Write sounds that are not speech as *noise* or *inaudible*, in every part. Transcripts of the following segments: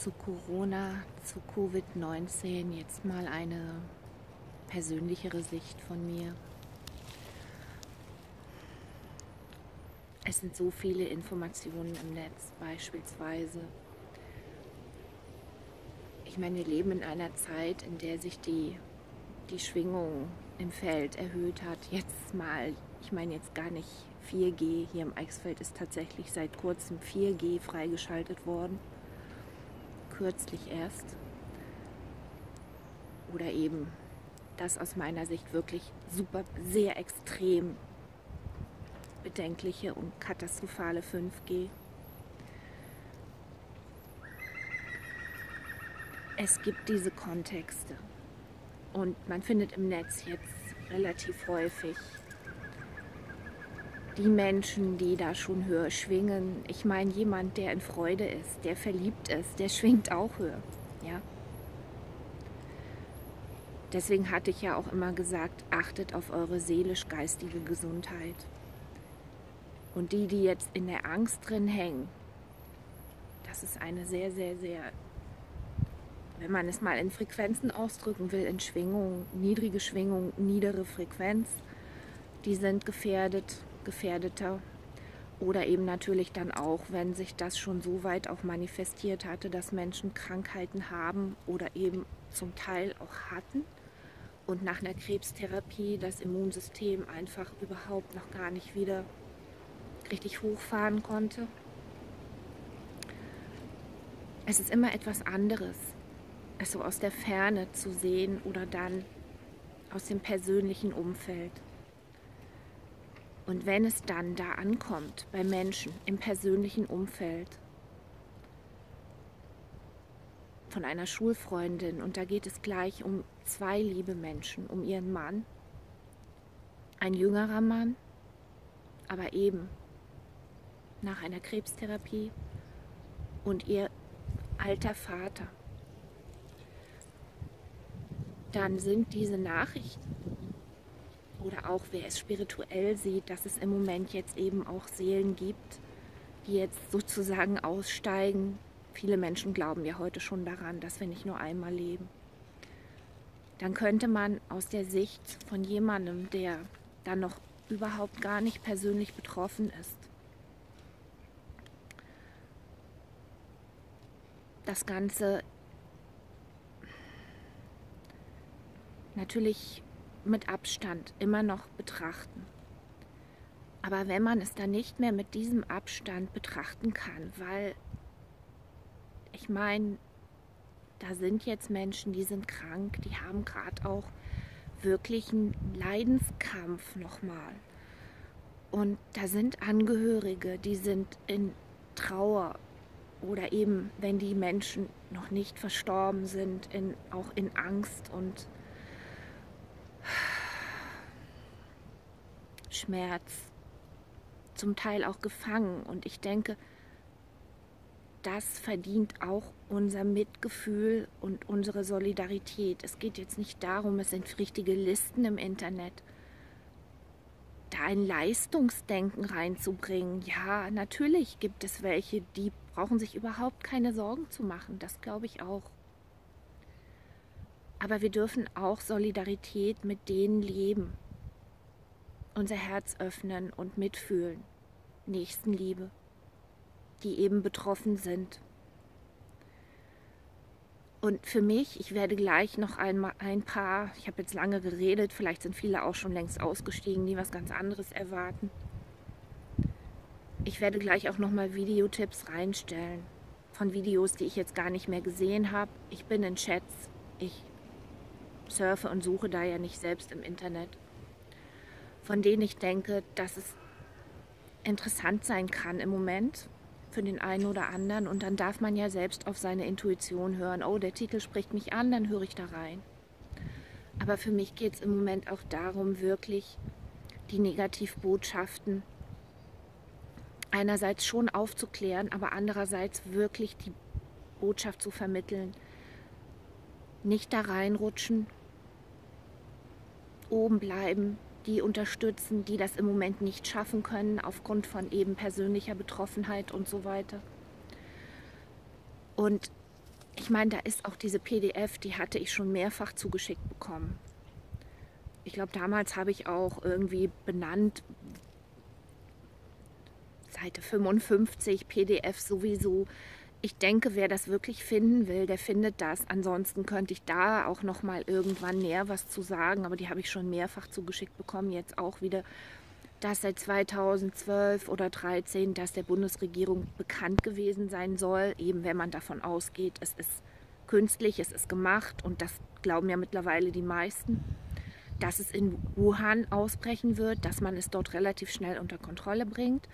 zu Corona, zu Covid-19 jetzt mal eine persönlichere Sicht von mir. Es sind so viele Informationen im Netz beispielsweise. Ich meine, wir leben in einer Zeit, in der sich die, die Schwingung im Feld erhöht hat. Jetzt mal, ich meine jetzt gar nicht 4G. Hier im Eichsfeld ist tatsächlich seit kurzem 4G freigeschaltet worden. Kürzlich erst. Oder eben das aus meiner Sicht wirklich super, sehr extrem bedenkliche und katastrophale 5G. Es gibt diese Kontexte und man findet im Netz jetzt relativ häufig die Menschen, die da schon höher schwingen. Ich meine, jemand, der in Freude ist, der verliebt ist, der schwingt auch höher. Ja? Deswegen hatte ich ja auch immer gesagt, achtet auf eure seelisch-geistige Gesundheit. Und die, die jetzt in der Angst drin hängen, das ist eine sehr, sehr, sehr, wenn man es mal in Frequenzen ausdrücken will, in Schwingung, niedrige Schwingung, niedere Frequenz, die sind gefährdet, gefährdeter. Oder eben natürlich dann auch, wenn sich das schon so weit auch manifestiert hatte, dass Menschen Krankheiten haben oder eben zum Teil auch hatten und nach einer Krebstherapie das Immunsystem einfach überhaupt noch gar nicht wieder richtig hochfahren konnte. Es ist immer etwas anderes, es so aus der Ferne zu sehen oder dann aus dem persönlichen Umfeld. Und wenn es dann da ankommt, bei Menschen im persönlichen Umfeld, von einer Schulfreundin, und da geht es gleich um zwei liebe Menschen, um ihren Mann, ein jüngerer Mann, aber eben nach einer Krebstherapie. Und ihr alter Vater. Dann sind diese Nachrichten oder auch wer es spirituell sieht, dass es im Moment jetzt eben auch Seelen gibt, die jetzt sozusagen aussteigen. Viele Menschen glauben ja heute schon daran, dass wir nicht nur einmal leben. Dann könnte man aus der Sicht von jemandem, der dann noch überhaupt gar nicht persönlich betroffen ist, das Ganze natürlich mit Abstand immer noch betrachten. Aber wenn man es dann nicht mehr mit diesem Abstand betrachten kann, weil ich meine, da sind jetzt Menschen, die sind krank, die haben gerade auch wirklich einen Leidenskampf nochmal. Und da sind Angehörige, die sind in Trauer, oder eben, wenn die Menschen noch nicht verstorben sind, in, auch in Angst und Schmerz, zum Teil auch gefangen. Und ich denke, das verdient auch unser Mitgefühl und unsere Solidarität. Es geht jetzt nicht darum, es sind richtige Listen im Internet, da ein Leistungsdenken reinzubringen. Ja, natürlich gibt es welche, die brauchen sich überhaupt keine Sorgen zu machen. Das glaube ich auch. Aber wir dürfen auch Solidarität mit denen leben, unser Herz öffnen und mitfühlen, Nächstenliebe, die eben betroffen sind. Und für mich, ich werde gleich noch einmal ein paar, ich habe jetzt lange geredet, vielleicht sind viele auch schon längst ausgestiegen, die was ganz anderes erwarten. Ich werde gleich auch noch mal Videotipps reinstellen von Videos, die ich jetzt gar nicht mehr gesehen habe. Ich bin in Chats, ich surfe und suche da ja nicht selbst im Internet, von denen ich denke, dass es interessant sein kann im Moment für den einen oder anderen. Und dann darf man ja selbst auf seine Intuition hören. Oh, der Titel spricht mich an, dann höre ich da rein. Aber für mich geht es im Moment auch darum, wirklich die Negativbotschaften einerseits schon aufzuklären, aber andererseits wirklich die Botschaft zu vermitteln. Nicht da reinrutschen, oben bleiben, die unterstützen, die das im Moment nicht schaffen können, aufgrund von eben persönlicher Betroffenheit und so weiter. Und ich meine, da ist auch diese PDF, die hatte ich schon mehrfach zugeschickt bekommen. Ich glaube, damals habe ich auch irgendwie benannt, Seite 55, PDF sowieso. Ich denke, wer das wirklich finden will, der findet das. Ansonsten könnte ich da auch noch mal irgendwann näher was zu sagen, aber die habe ich schon mehrfach zugeschickt bekommen, jetzt auch wieder dass seit 2012 oder 2013 das der Bundesregierung bekannt gewesen sein soll, eben wenn man davon ausgeht, es ist künstlich, es ist gemacht und das glauben ja mittlerweile die meisten, dass es in Wuhan ausbrechen wird, dass man es dort relativ schnell unter Kontrolle bringt,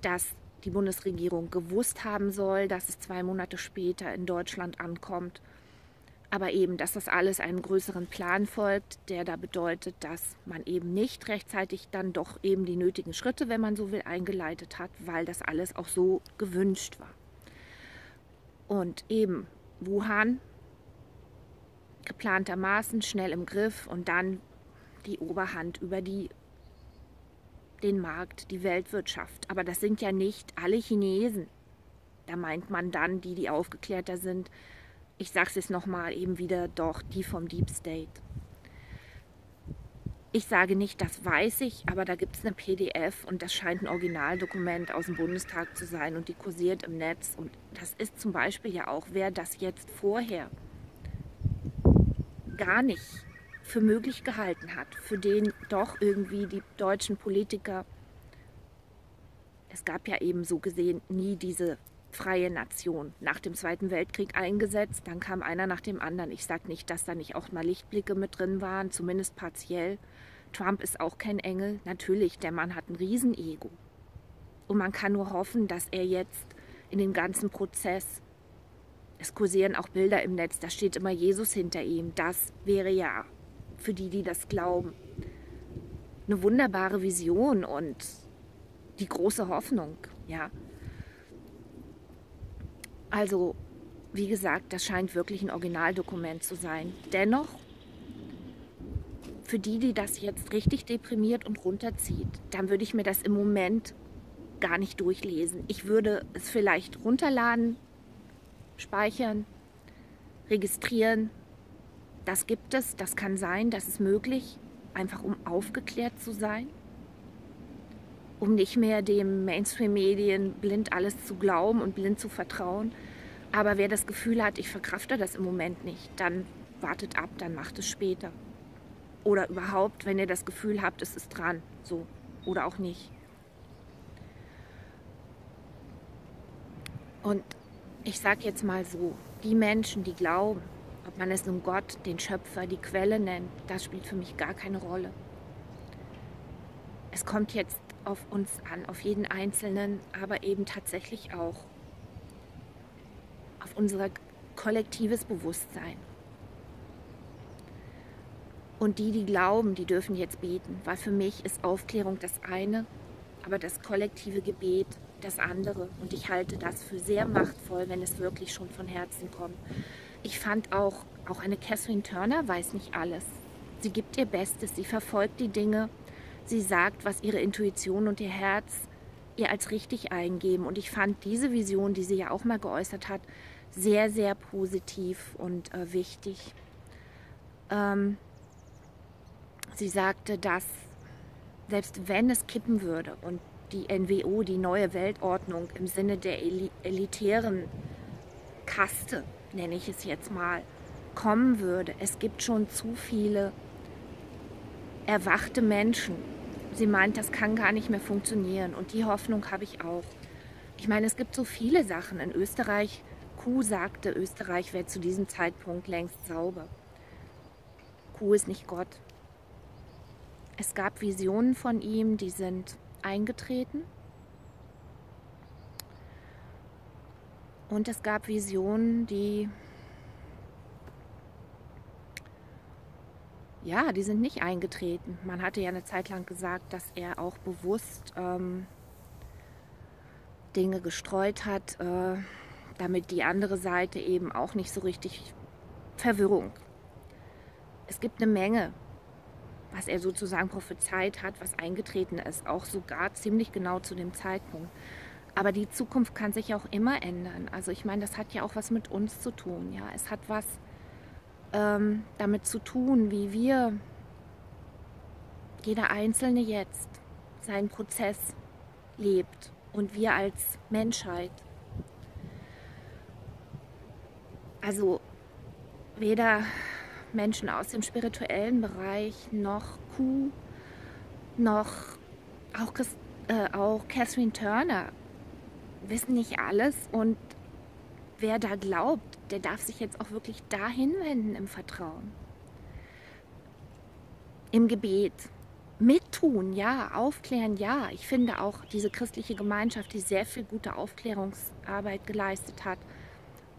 dass die Bundesregierung gewusst haben soll, dass es zwei Monate später in Deutschland ankommt. Aber eben, dass das alles einem größeren Plan folgt, der da bedeutet, dass man eben nicht rechtzeitig dann doch eben die nötigen Schritte, wenn man so will, eingeleitet hat, weil das alles auch so gewünscht war. Und eben Wuhan geplantermaßen schnell im Griff und dann die Oberhand über die den Markt, die Weltwirtschaft. Aber das sind ja nicht alle Chinesen. Da meint man dann, die, die aufgeklärter sind, ich sage es jetzt nochmal eben wieder, doch die vom Deep State. Ich sage nicht, das weiß ich, aber da gibt es eine PDF und das scheint ein Originaldokument aus dem Bundestag zu sein und die kursiert im Netz. Und das ist zum Beispiel ja auch, wer das jetzt vorher gar nicht für möglich gehalten hat, für den doch irgendwie die deutschen Politiker, es gab ja eben so gesehen nie diese freie Nation nach dem Zweiten Weltkrieg eingesetzt, dann kam einer nach dem anderen. Ich sage nicht, dass da nicht auch mal Lichtblicke mit drin waren, zumindest partiell. Trump ist auch kein Engel. Natürlich, der Mann hat ein Riesenego. Und man kann nur hoffen, dass er jetzt in den ganzen Prozess, es kursieren auch Bilder im Netz, da steht immer Jesus hinter ihm. Das wäre ja für die, die das glauben. Eine wunderbare Vision und die große Hoffnung, ja. Also, wie gesagt, das scheint wirklich ein Originaldokument zu sein. Dennoch, für die, die das jetzt richtig deprimiert und runterzieht, dann würde ich mir das im Moment gar nicht durchlesen. Ich würde es vielleicht runterladen, speichern, registrieren das gibt es, das kann sein, das ist möglich, einfach um aufgeklärt zu sein, um nicht mehr dem Mainstream-Medien blind alles zu glauben und blind zu vertrauen. Aber wer das Gefühl hat, ich verkrafte das im Moment nicht, dann wartet ab, dann macht es später. Oder überhaupt, wenn ihr das Gefühl habt, es ist dran, so oder auch nicht. Und ich sage jetzt mal so, die Menschen, die glauben, ob man es nun Gott, den Schöpfer, die Quelle nennt, das spielt für mich gar keine Rolle. Es kommt jetzt auf uns an, auf jeden Einzelnen, aber eben tatsächlich auch auf unser kollektives Bewusstsein. Und die, die glauben, die dürfen jetzt beten, weil für mich ist Aufklärung das eine, aber das kollektive Gebet das andere. Und ich halte das für sehr machtvoll, wenn es wirklich schon von Herzen kommt. Ich fand auch, auch eine Catherine Turner weiß nicht alles. Sie gibt ihr Bestes, sie verfolgt die Dinge, sie sagt, was ihre Intuition und ihr Herz ihr als richtig eingeben. Und ich fand diese Vision, die sie ja auch mal geäußert hat, sehr, sehr positiv und äh, wichtig. Ähm, sie sagte, dass selbst wenn es kippen würde und die NWO, die neue Weltordnung im Sinne der elitären Kaste nenne ich es jetzt mal, kommen würde. Es gibt schon zu viele erwachte Menschen. Sie meint, das kann gar nicht mehr funktionieren. Und die Hoffnung habe ich auch. Ich meine, es gibt so viele Sachen. In Österreich, Kuh sagte, Österreich wäre zu diesem Zeitpunkt längst sauber. Kuh ist nicht Gott. Es gab Visionen von ihm, die sind eingetreten. Und es gab Visionen, die, ja, die sind nicht eingetreten. Man hatte ja eine Zeit lang gesagt, dass er auch bewusst ähm, Dinge gestreut hat, äh, damit die andere Seite eben auch nicht so richtig Verwirrung. Es gibt eine Menge, was er sozusagen prophezeit hat, was eingetreten ist, auch sogar ziemlich genau zu dem Zeitpunkt. Aber die Zukunft kann sich auch immer ändern. Also ich meine, das hat ja auch was mit uns zu tun. Ja, es hat was ähm, damit zu tun, wie wir, jeder Einzelne jetzt, seinen Prozess lebt und wir als Menschheit. Also weder Menschen aus dem spirituellen Bereich noch Q noch auch, äh, auch Catherine Turner wissen nicht alles und wer da glaubt, der darf sich jetzt auch wirklich dahin wenden im Vertrauen. Im Gebet. Mittun, ja, aufklären, ja. Ich finde auch diese christliche Gemeinschaft, die sehr viel gute Aufklärungsarbeit geleistet hat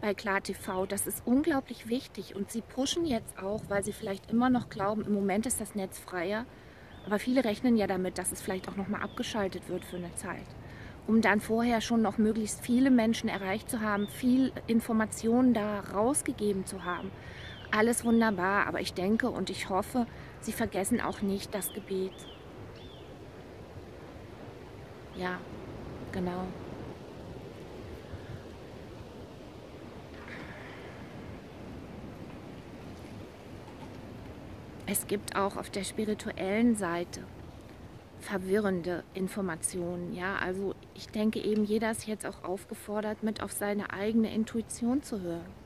bei KlarTV, das ist unglaublich wichtig. Und sie pushen jetzt auch, weil sie vielleicht immer noch glauben, im Moment ist das Netz freier. Aber viele rechnen ja damit, dass es vielleicht auch nochmal abgeschaltet wird für eine Zeit um dann vorher schon noch möglichst viele Menschen erreicht zu haben, viel Informationen da rausgegeben zu haben. Alles wunderbar, aber ich denke und ich hoffe, Sie vergessen auch nicht das Gebet. Ja, genau. Es gibt auch auf der spirituellen Seite verwirrende Informationen. Ja, also ich denke eben, jeder ist jetzt auch aufgefordert, mit auf seine eigene Intuition zu hören.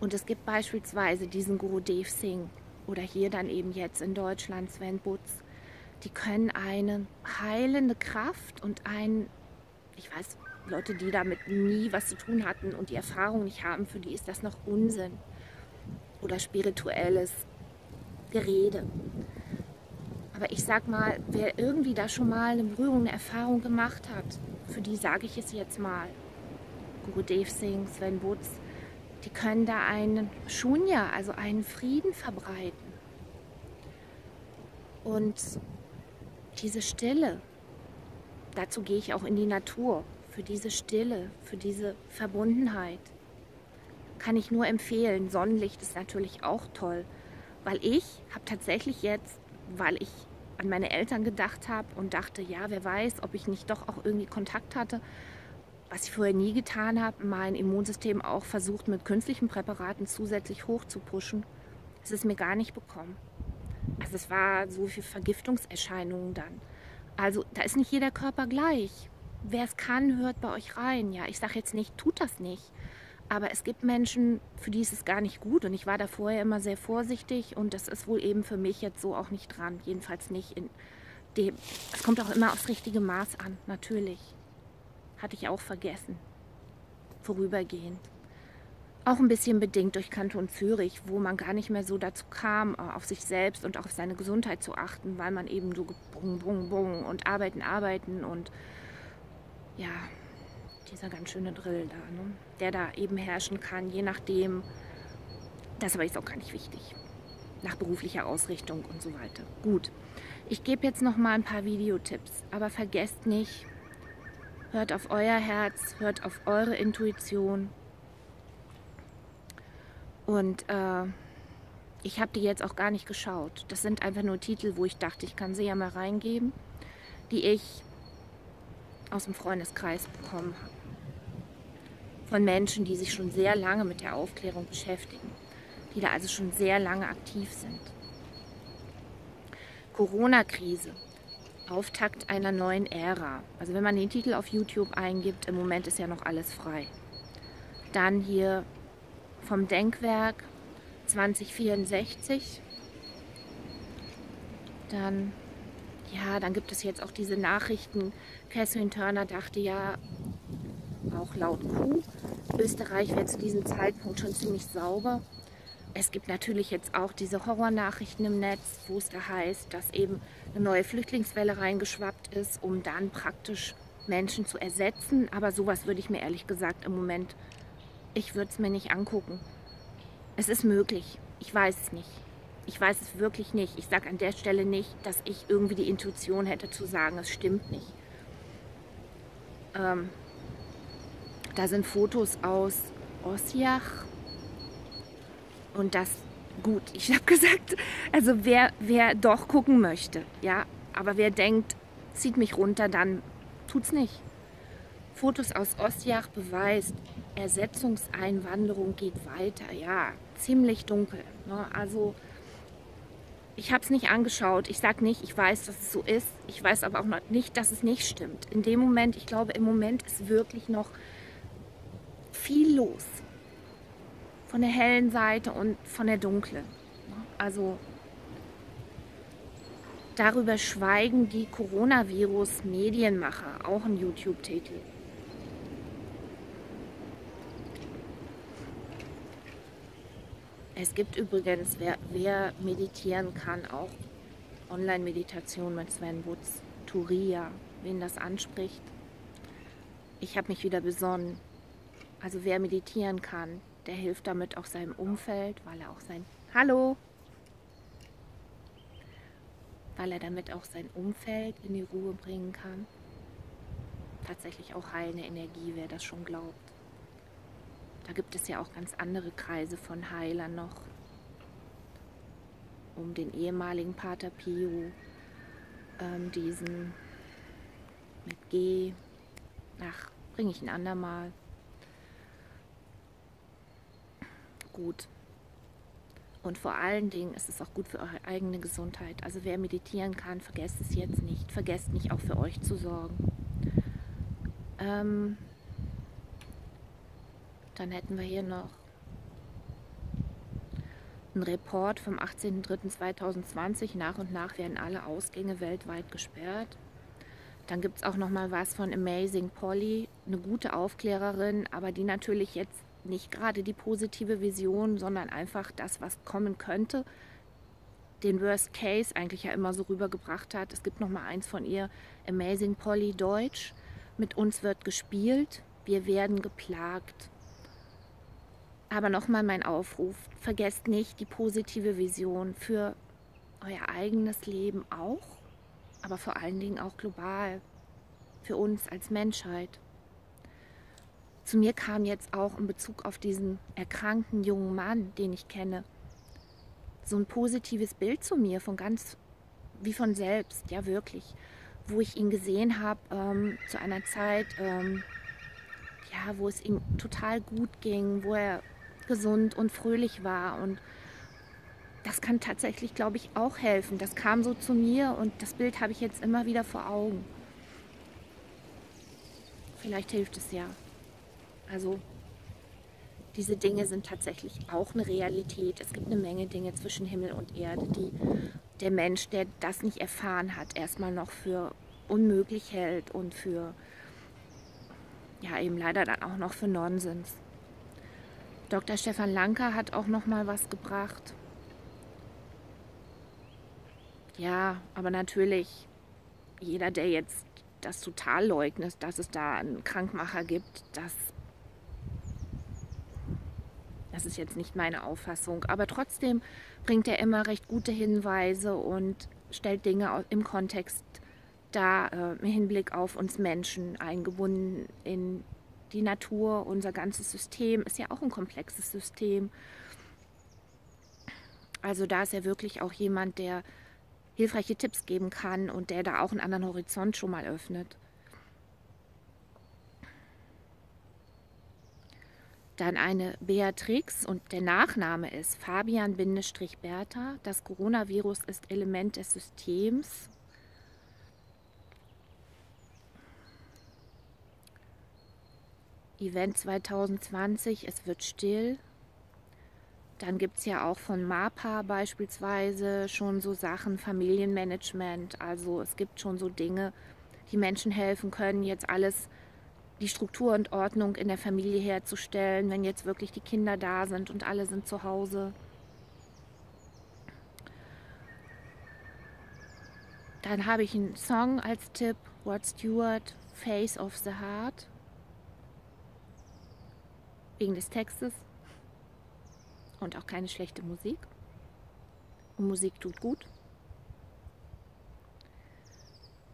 Und es gibt beispielsweise diesen Guru Dev Singh oder hier dann eben jetzt in Deutschland Sven Butz. Die können eine heilende Kraft und ein, ich weiß, Leute, die damit nie was zu tun hatten und die Erfahrung nicht haben, für die ist das noch Unsinn oder spirituelles Gerede. Aber ich sag mal, wer irgendwie da schon mal eine Berührung, eine Erfahrung gemacht hat, für die sage ich es jetzt mal. Guru Dev Singh, Sven Butz, die können da einen Shunya, also einen Frieden verbreiten. Und diese Stille, dazu gehe ich auch in die Natur, für diese Stille, für diese Verbundenheit, kann ich nur empfehlen. Sonnenlicht ist natürlich auch toll, weil ich habe tatsächlich jetzt, weil ich an meine Eltern gedacht habe und dachte, ja, wer weiß, ob ich nicht doch auch irgendwie Kontakt hatte, was ich vorher nie getan habe, mein Immunsystem auch versucht mit künstlichen Präparaten zusätzlich hoch zu pushen. Es ist mir gar nicht bekommen. Also es war so viel Vergiftungserscheinungen dann. Also da ist nicht jeder Körper gleich. Wer es kann, hört bei euch rein. Ja, ich sage jetzt nicht, tut das nicht. Aber es gibt Menschen, für die ist es gar nicht gut. Und ich war da vorher immer sehr vorsichtig. Und das ist wohl eben für mich jetzt so auch nicht dran. Jedenfalls nicht in dem. Es kommt auch immer aufs richtige Maß an, natürlich. Hatte ich auch vergessen. Vorübergehend. Auch ein bisschen bedingt durch Kanton Zürich, wo man gar nicht mehr so dazu kam, äh, auf sich selbst und auch auf seine Gesundheit zu achten, weil man eben so bung, bung, bung und arbeiten, arbeiten und ja, dieser ganz schöne Drill da, ne? der da eben herrschen kann, je nachdem. Das aber ist auch gar nicht wichtig. Nach beruflicher Ausrichtung und so weiter. Gut, ich gebe jetzt noch mal ein paar Videotipps, aber vergesst nicht, hört auf euer Herz, hört auf eure Intuition. Und äh, ich habe die jetzt auch gar nicht geschaut. Das sind einfach nur Titel, wo ich dachte, ich kann sie ja mal reingeben, die ich aus dem Freundeskreis bekommen habe von Menschen, die sich schon sehr lange mit der Aufklärung beschäftigen, die da also schon sehr lange aktiv sind. Corona-Krise, Auftakt einer neuen Ära. Also wenn man den Titel auf YouTube eingibt, im Moment ist ja noch alles frei. Dann hier vom Denkwerk 2064. Dann, ja, dann gibt es jetzt auch diese Nachrichten. Catherine Turner dachte ja, auch laut Q. Österreich wäre zu diesem Zeitpunkt schon ziemlich sauber. Es gibt natürlich jetzt auch diese Horrornachrichten im Netz, wo es da heißt, dass eben eine neue Flüchtlingswelle reingeschwappt ist, um dann praktisch Menschen zu ersetzen. Aber sowas würde ich mir ehrlich gesagt im Moment, ich würde es mir nicht angucken. Es ist möglich. Ich weiß es nicht. Ich weiß es wirklich nicht. Ich sage an der Stelle nicht, dass ich irgendwie die Intuition hätte zu sagen, es stimmt nicht. Ähm, da sind Fotos aus Ossiach. Und das, gut, ich habe *laughs* gesagt, also wer, wer doch gucken möchte, ja, aber wer denkt, zieht mich runter, dann tut's nicht. Fotos aus Ostjach beweist, Ersetzungseinwanderung geht weiter. Ja, ziemlich dunkel. Ne? Also ich habe es nicht angeschaut. Ich sage nicht, ich weiß, dass es so ist. Ich weiß aber auch noch nicht, dass es nicht stimmt. In dem Moment, ich glaube, im Moment ist wirklich noch viel los. Von der hellen Seite und von der dunklen. Also darüber schweigen die Coronavirus-Medienmacher, auch ein YouTube-Titel. Es gibt übrigens, wer, wer meditieren kann, auch Online-Meditation mit Sven Wutz, Turia, wen das anspricht. Ich habe mich wieder besonnen. Also wer meditieren kann, der hilft damit auch seinem Umfeld, weil er auch sein Hallo, weil er damit auch sein Umfeld in die Ruhe bringen kann. Tatsächlich auch heilende Energie, wer das schon glaubt. Da gibt es ja auch ganz andere Kreise von Heilern noch. Um den ehemaligen Pater Pio, ähm, diesen mit G, ach, bringe ich ein andermal. Gut. Und vor allen Dingen ist es auch gut für eure eigene Gesundheit. Also wer meditieren kann, vergesst es jetzt nicht. Vergesst nicht auch für euch zu sorgen. Ähm, dann hätten wir hier noch einen Report vom 18.03.2020. Nach und nach werden alle Ausgänge weltweit gesperrt. Dann gibt es auch noch mal was von Amazing Polly, eine gute Aufklärerin, aber die natürlich jetzt nicht gerade die positive Vision, sondern einfach das, was kommen könnte, den Worst Case eigentlich ja immer so rübergebracht hat. Es gibt noch mal eins von ihr, Amazing Polly Deutsch. Mit uns wird gespielt, wir werden geplagt. Aber nochmal mein Aufruf, vergesst nicht die positive Vision für euer eigenes Leben auch, aber vor allen Dingen auch global, für uns als Menschheit. Zu mir kam jetzt auch in Bezug auf diesen erkrankten jungen Mann, den ich kenne, so ein positives Bild zu mir von ganz wie von selbst, ja wirklich, wo ich ihn gesehen habe ähm, zu einer Zeit, ähm, ja, wo es ihm total gut ging, wo er gesund und fröhlich war. Und das kann tatsächlich, glaube ich, auch helfen. Das kam so zu mir und das Bild habe ich jetzt immer wieder vor Augen. Vielleicht hilft es ja. Also diese Dinge sind tatsächlich auch eine Realität. Es gibt eine Menge Dinge zwischen Himmel und Erde, die der Mensch, der das nicht erfahren hat, erstmal noch für unmöglich hält und für, ja, eben leider dann auch noch für Nonsens. Dr. Stefan Lanker hat auch noch mal was gebracht. Ja, aber natürlich, jeder, der jetzt das total leugnet, dass es da einen Krankmacher gibt, das, das ist jetzt nicht meine Auffassung. Aber trotzdem bringt er immer recht gute Hinweise und stellt Dinge im Kontext dar, äh, im Hinblick auf uns Menschen, eingebunden in die Natur, unser ganzes System ist ja auch ein komplexes System. Also da ist er wirklich auch jemand, der hilfreiche Tipps geben kann und der da auch einen anderen Horizont schon mal öffnet. Dann eine Beatrix und der Nachname ist Fabian-Bertha. Das Coronavirus ist Element des Systems Event 2020, es wird still. Dann gibt es ja auch von MAPA beispielsweise schon so Sachen, Familienmanagement. Also es gibt schon so Dinge, die Menschen helfen können, jetzt alles, die Struktur und Ordnung in der Familie herzustellen, wenn jetzt wirklich die Kinder da sind und alle sind zu Hause. Dann habe ich einen Song als Tipp, Rod Stewart, Face of the Heart wegen des Textes und auch keine schlechte Musik. Und Musik tut gut.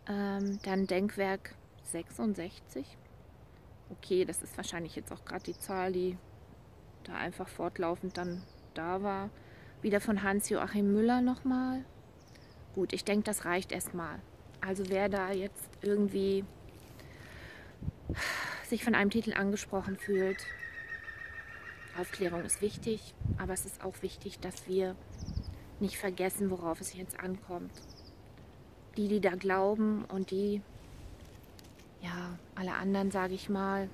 Ähm, dann Denkwerk 66. Okay, das ist wahrscheinlich jetzt auch gerade die Zahl, die da einfach fortlaufend dann da war. Wieder von Hans-Joachim Müller nochmal. Gut, ich denke, das reicht erstmal. Also wer da jetzt irgendwie sich von einem Titel angesprochen fühlt. Aufklärung ist wichtig, aber es ist auch wichtig, dass wir nicht vergessen, worauf es jetzt ankommt. Die, die da glauben und die, ja, alle anderen, sage ich mal,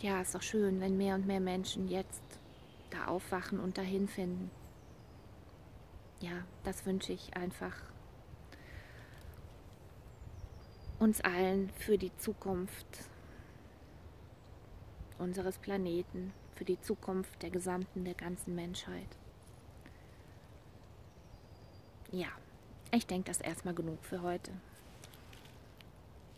ja, ist doch schön, wenn mehr und mehr Menschen jetzt da aufwachen und dahin finden. Ja, das wünsche ich einfach uns allen für die Zukunft unseres Planeten, für die Zukunft der gesamten, der ganzen Menschheit. Ja, ich denke, das erstmal genug für heute.